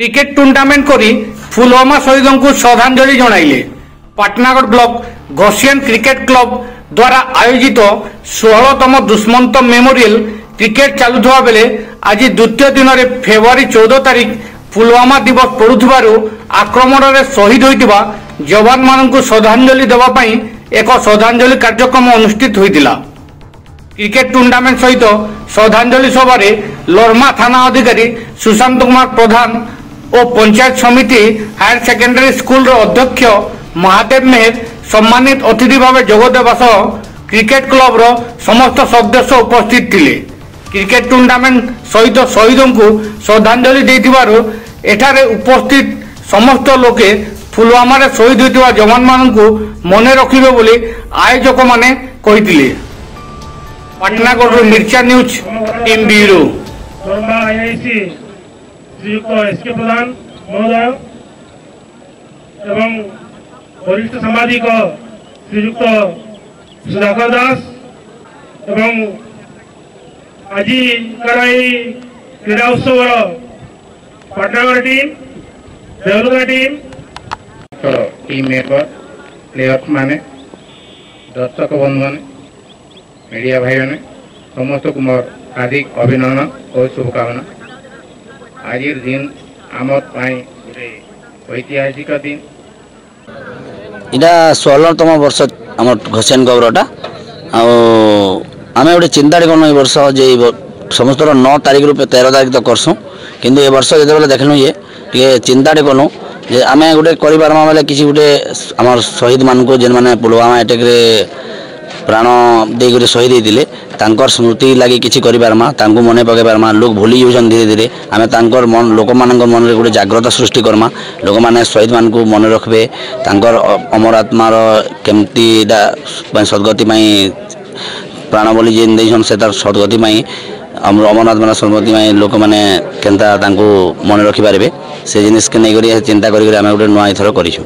cricket tournament কৰি ফুলৱামা শহীদঙ্কু শ্রদ্ধাঞ্জলি জনাইলে পাটনাগড় ব্লক গসিয়ান ক্রিকেট ক্লব দ্বারা আয়োজিত ষোহলতম দুষ্মন্ত ক্রিকেট চালু চালুথিবা বেলে আজ দ্বিতীয় দিনের ফেব্রুয়ারি চৌদ তারিখ ফুলৱামা দিবস পড়ুথিবাରୁ আক্রমণের শহীদ হৈଥିବା ଯବାନମାନଙ୍କୁ ଶ୍ରଦ୍ଧାଞ୍ଜଳି ଦେବା ପାଇଁ ଏକ ଶ୍ରଦ୍ଧାଞ୍ଜଳି କାର୍ଯ୍ୟକ୍ରମ ଅନୁଷ୍ଠିତ ହୋଇଥିଲା କ୍ରିକେଟ ଟୁର୍ଣ୍ଣାମେଣ୍ଟ ସହିତ ଶ୍ରଦ୍ଧାଞ୍ଜଳି ସଭାରେ ଲୋରମା ଥାନା ଅଧିକାରୀ ସୁଶାନ୍ତ କୁମାର ପ୍ରଧାନ ও পঞ্চায়েত সমিতি হায়ার সেকেন্ডারি স্কুলর অধ্যক্ষ মহাদেব মেহের সম্মানিত অতিথি ভাবে যোগ দেওয়া সহ ক্রিকেট ক্লবর সমস্ত সদস্য উপস্থিত লে ক্রিকেট টুর্ণামেন্ট সহিত শহীদঙ্কু শ্রদ্ধাঞ্জলি দেইথিবারু এঠারে উপস্থিত সমস্ত লোকে ফুলওয়ামারে শহীদ হয়েଥିବା ଯବାନମାନଙ୍କୁ ମନେ ରଖିବେ ବୋଲି ଆୟୋଜକମାନେ କହିଥିଲେ ପାଟନାଗଡ଼ରୁ ମିର୍ଚା ନ୍ୟୁଜ୍ ଟିମ୍ ବ୍ୟୁରୋ श्रीयुक्त एसके प्रधान महोदय एवं वरिष्ठ सांबादिक श्रीयुक्त सुधाकर दास एवं आज क्रीड़ा उत्सव पटनागर टीम देवलुगा टीम तो टीम मेकर प्लेयर्स मैंने दर्शक बंधु मैंने मीडिया भाई मैंने समस्त को मोर हार्दिक अभिनंदन और शुभकामना আজির দিন আমার পাই গোটে ঐতিহাসিক দিন এটা ষোহতମ ବର୍ଷ ଆମର ଘୋଷେନ ଗୌରଟା ଆଉ ଆମେ ଗୋଟେ ଚିନ୍ତାରେ କ'ଣ ଏ ବର୍ଷ ଯେ ସମସ୍ତର ନଅ ତାରିଖରୁ ତେର ତାରିଖ ତ କରସୁଁ କିନ୍ତୁ ଏ ବର୍ଷ ଯେତେବେଳେ ଦେଖିଲୁ ଇଏ ଟିକେ ଚିନ୍ତାଟେ କଲୁ ଯେ ଆମେ ଗୋଟେ କରିପାରମା ବେଲେ କିଛି ଗୋଟେ ଆମର ଶହୀଦମାନଙ୍କୁ ଯେନ୍ମାନେ ପୁଲୱାମା ଆଟାକ୍ରେ ପ୍ରାଣ ଦେଇକରି ଶହୀଦ ହେଇଥିଲେ ତାଙ୍କର ସ୍ମୃତି ଲାଗି କିଛି କରିପାରମା ତାଙ୍କୁ ମନେ ପକାଇପାରମା ଲୋକ ଭୁଲି ଯାଉଛନ୍ତି ଧୀରେ ଧୀରେ ଆମେ ତାଙ୍କର ମନ ଲୋକମାନଙ୍କ ମନରେ ଗୋଟେ ଜାଗ୍ରତ ସୃଷ୍ଟି କରମା ଲୋକମାନେ ଶହୀଦମାନଙ୍କୁ ମନେ ରଖିବେ ତାଙ୍କର ଅମର ଆତ୍ମାର କେମିତି ଏଇଟା ପାଇଁ ସଦ୍ଗତି ପାଇଁ ପ୍ରାଣ ବୋଲି ଯେନ୍ ଦେଇଛନ୍ ସେ ତାର ସଦ୍ଗତି ପାଇଁ ଆମର ଅମରନାଥ ମାନ ସମ୍ମତି ପାଇଁ ଲୋକମାନେ କେନ୍ତା ତାଙ୍କୁ ମନେ ରଖିପାରିବେ ସେ ଜିନିଷକେ ନେଇକରି ଚିନ୍ତା କରିକରି ଆମେ ଗୋଟେ ନୂଆ ଏଥର କରିଛୁ